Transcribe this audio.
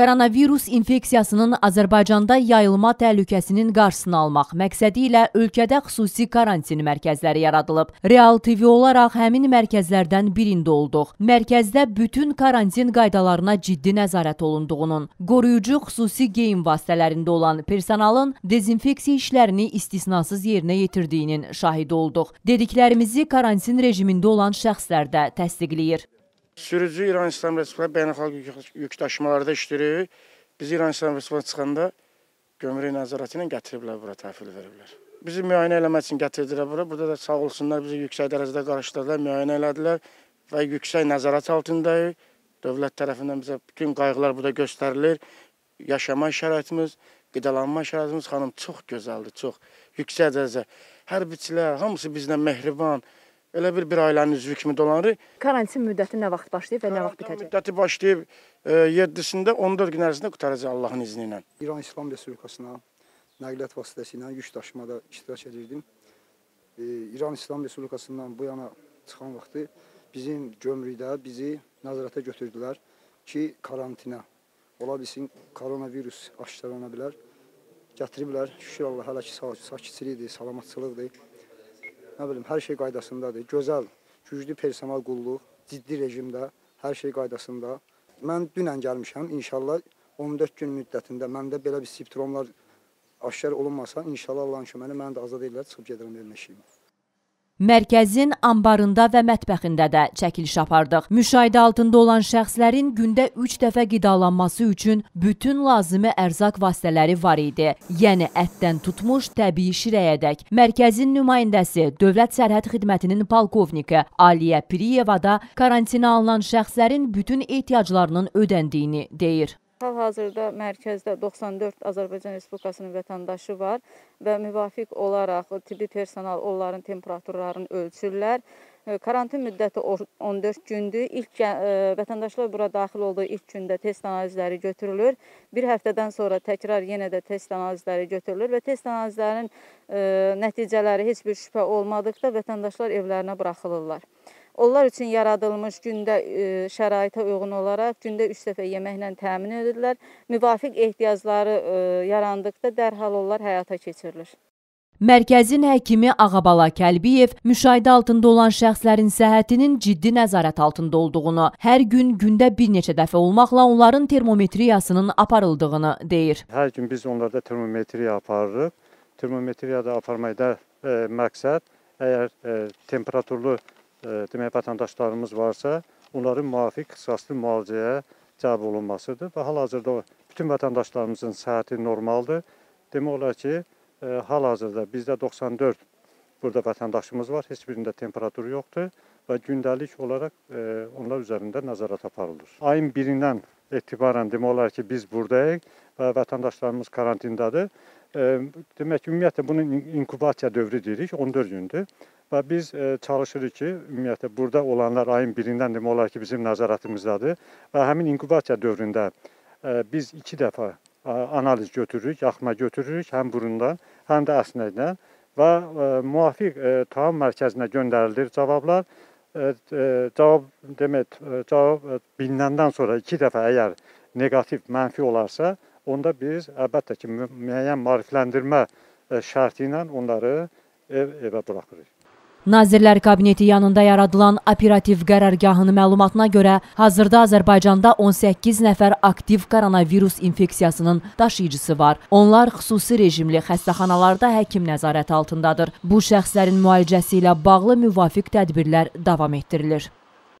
Koronavirus infeksiyasının Azərbaycanda yayılma təhlükəsinin qarşısını almaq məqsədi ilə ölkədə xüsusi karantin mərkəzləri yaradılıb. Real TV olaraq həmin mərkəzlərdən birində olduq. Mərkəzdə bütün karantin qaydalarına ciddi nəzarət olunduğunun, qoruyucu xüsusi geyim vasitələrində olan personalın dezinfeksiya işlərini istisnasız yerinə yetirdiyinin şahidi olduq. Dediklərimizi karantin rejimində olan şəxslər də təsdiqləyir. Sürücü İran İslam Respublikası beynəlxalq yük, yük daşımalarda işləyir. Biz İran İslam Respublikası çıxanda gömrük nəzarəti ilə gətiriblər bura təhvil veriblər. Bizi müayinə eləmək üçün gətirdilər bura. Burada da sağ olsunlar bizi yüksək dərəcədə qarşıladılar, müayinə elədilər və yüksək nəzarət altındayıq. Dövlət tərəfindən bizə bütün qayğılar burada göstərilir. Yaşama şəraitimiz, qidalanma şəraitimiz xanım çox gözəldir, çox yüksək dərəcə. Hərbiçilər hamısı bizlə mehriban. Elə bir bir ailənin üzvü kimi dolanırıq. Karantin müddəti nə vaxt başlayıb və nə vaxt bitəcək? Müddəti başlayıb 7-sində 14 gün ərzində qutaracaq Allahın izni ilə. İran İslam Respublikasına nəqliyyat vasitəsi ilə yük daşımada iştirak edirdim. İran İslam Respublikasından bu yana çıxan vaxtı bizim gömrükdə bizi nəzarətə götürdülər ki, karantinə ola bilsin, koronavirus aşkarlana bilər. Gətiriblər, şükür Allah, hələ ki sakitçilikdir, salamatçılıqdır nə bilim, hər şey qaydasındadır. Gözəl, güclü personal qulluq, ciddi rejimdə, hər şey qaydasında. Mən dünən gəlmişəm, inşallah 14 gün müddətində məndə belə bir simptomlar aşkar olunmasa, inşallah Allahın köməyi məni də azad edirlər, çıxıb gedirəm evimə işimə. Mərkəzin ambarında və mətbəxində də çəkiliş apardıq. Müşahidə altında olan şəxslərin gündə 3 dəfə qidalanması üçün bütün lazımi ərzaq vasitələri var idi. Yəni ətdən tutmuş təbii şirəyədək. Mərkəzin nümayəndəsi Dövlət Sərhəd Xidmətinin polkovniki Aliyə Piriyeva da karantinə alınan şəxslərin bütün ehtiyaclarının ödəndiyini deyir. Hal-hazırda mərkəzdə 94 Azərbaycan Respublikasının vətəndaşı var və müvafiq olaraq tibbi personal onların temperaturlarını ölçürlər. Karantin müddəti 14 gündür. İlk e, vətəndaşlar bura daxil olduğu ilk gündə test analizləri götürülür. Bir həftədən sonra təkrar yenə də test analizləri götürülür və test analizlərinin e, nəticələri heç bir şübhə olmadıqda vətəndaşlar evlərinə buraxılırlar. Onlar üçün yaradılmış gündə e, şəraitə uyğun olaraq gündə 3 dəfə yeməklə təmin edirlər. Müvafiq ehtiyacları e, yarandıqda dərhal onlar həyata keçirilir. Mərkəzin həkimi Ağabala Kəlbiyev müşahidə altında olan şəxslərin səhhətinin ciddi nəzarət altında olduğunu, hər gün gündə bir neçə dəfə olmaqla onların termometriyasının aparıldığını deyir. Hər gün biz onlarda termometriya aparırıq. Termometriyada aparmaqda e, məqsəd əgər e, temperaturlu demək vətəndaşlarımız varsa, onların müvafiq ixtisaslı müalicəyə cəlb olunmasıdır və hal-hazırda bütün vətəndaşlarımızın səhhəti normaldır. Demək olar ki, hal-hazırda bizdə 94 burada vətəndaşımız var, heç birində temperatur yoxdur və gündəlik olaraq onlar üzərində nəzarət aparılır. Ayın 1-dən etibarən demək olar ki, biz buradayıq və vətəndaşlarımız karantindadır. Demək ki, ümumiyyətlə bunun inkubasiya dövrü deyirik, 14 gündür. Və biz e, çalışırıq ki, ümumiyyətlə burada olanlar ayın 1-dən demək olar ki, bizim nəzarətimizdadır və həmin inkubasiya dövründə e, biz 2 dəfə analiz götürürük, yaxma götürürük həm burundan, həm də əsnəkdən və e, müvafiq tam mərkəzinə göndərilir cavablar. Cavab demək, cavab bilinəndən sonra 2 dəfə əgər neqativ, mənfi olarsa, onda biz əlbəttə ki, müəyyən maarifləndirmə şərti ilə onları ev, evə buraxırıq. Nazirlər Kabineti yanında yaradılan operativ qərargahının məlumatına görə, hazırda Azərbaycanda 18 nəfər aktiv koronavirus infeksiyasının daşıyıcısı var. Onlar xüsusi rejimli xəstəxanalarda həkim nəzarət altındadır. Bu şəxslərin müalicəsi ilə bağlı müvafiq tədbirlər davam etdirilir.